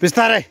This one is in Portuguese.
बिस्तारै